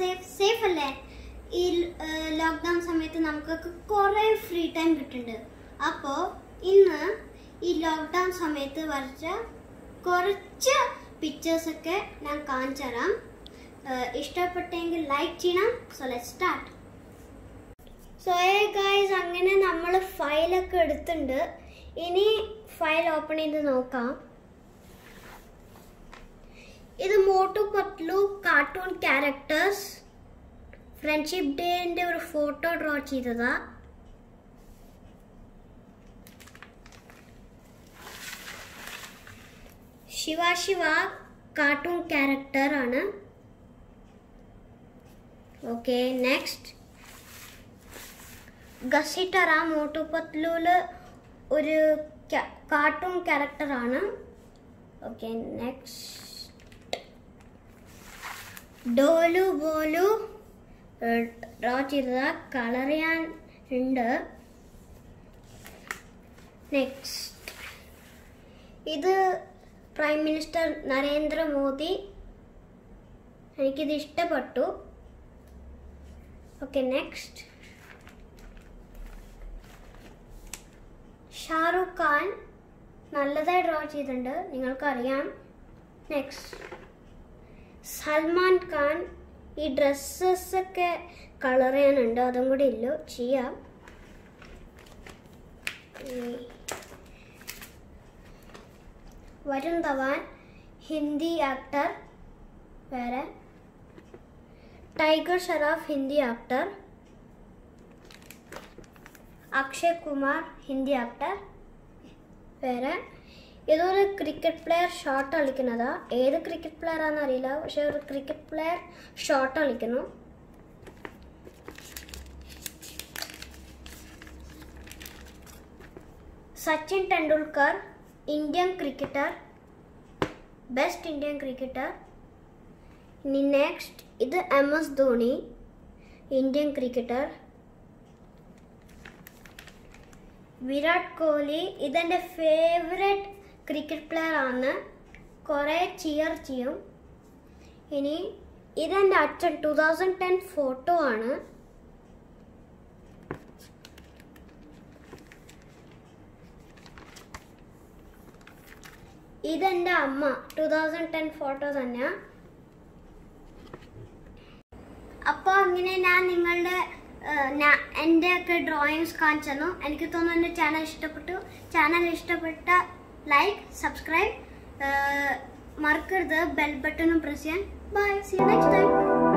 Safe safe അല്ലേ? ഈ lockdown സമയത്ത് നമുക്കൊക്കെ കുറേ ഫ്രീ ടൈം കിട്ടുന്നുണ്ട് അപ്പോൾ ഇന്ന് ഈ ലോക്ക്ഡൗൺ സമയത്ത് വരച്ച കുറച്ച് പിക്ചേഴ്സൊക്കെ ഞാൻ കാണിച്ചു തരാം. ഇഷ്ടപ്പെട്ടെങ്കിൽ ലൈക്ക് ചെയ്യണം. So let start so hey guys അങ്ങനെ നമ്മൾ ഫയലൊക്കെ എടുത്തിട്ടുണ്ട് ഇനി ഫയൽ ഓപ്പൺ ചെയ്ത് നോക്കാം. ഇത് Motu Patlu cartoon characters friendship ഡേന്റെ ഒരു ഫോട്ടോ ഡ്രോ ചെയ്തതാ. ശിവ ശിവ കാർട്ടൂൺ ക്യാരക്ടർ ആണ്. ഓക്കെ നെക്സ്റ്റ് ഗസിറ്ററ ആ പത്ലൂൽ ഒരു കാർട്ടൂൺ ക്യാരക്ടർ ആണ്. Okay next Dholu Bholu draw ചെയ്തത് കളർ ചെയ്യാൻ ഉണ്ട്. നെക്സ്റ്റ് ഇത് പ്രൈം മിനിസ്റ്റർ നരേന്ദ്രമോദി എനിക്കിത് ഇഷ്ടപ്പെട്ടു. ഓക്കെ നെക്സ്റ്റ് ഷാറുഖ് ഖാൻ നല്ലതായി ഡ്രോ ചെയ്തിട്ടുണ്ട്. നിങ്ങൾക്കറിയാം. നെക്സ്റ്റ് സൽമാൻ ഖാൻ ഈ ഡ്രസ്സസ് ഒക്കെ കളർ ചെയ്യാനുണ്ട്. അതും കൂടി ഇല്ല. ചെയ്യാം. വരുൺ ധവാൻ ഹിന്ദി ആക്ടർ വേറെ. Tiger Shroff Hindi actor Akshay Kumar Hindi actor വേറെ. ഇതൊരു ക്രിക്കറ്റ് പ്ലെയർ ഷോട്ട് കളിക്കുന്നതാ? ഏത് ക്രിക്കറ്റ് പ്ലെയർ ആണെന്ന് അറിയില്ല. പക്ഷെ ഒരു ക്രിക്കറ്റ് പ്ലെയർ ഷോട്ട് കളിക്കുന്നു. Sachin Tendulkar Indian cricketer best Indian cricketer ഇനി നെക്സ്റ്റ് ഇത് M S Dhoni Indian cricketer Virat Kohli ഇതെന്റെ ഫേവറേറ്റ് ക്രിക്കറ്റ് പ്ലെയർ ആണ് കുറേ ചിയർ ചെയ്യും. ഇനി ഇതെന്റെ അച്ഛൻ ടു തൗസൻഡ് ടെൻ ഫോട്ടോ ആണ്. ഇതെന്റെ അമ്മ ടു തൗസൻഡ് ടെൻ ഫോട്ടോ തന്നെയാ. അപ്പോൾ അങ്ങനെ ഞാൻ നിങ്ങളുടെ എന്റെയൊക്കെ ഡ്രോയിങ്സ് കാണിച്ചു തന്നു. എനിക്ക് തോന്നുന്നു എന്റെ ചാനൽ ഇഷ്ടപ്പെട്ടു. ചാനൽ ഇഷ്ടപ്പെട്ട ലൈക്ക് സബ്സ്ക്രൈബ് മറക്കരുത്. ബെൽ ബട്ടണും പ്രസ് ചെയ്യാൻ. Bye see next time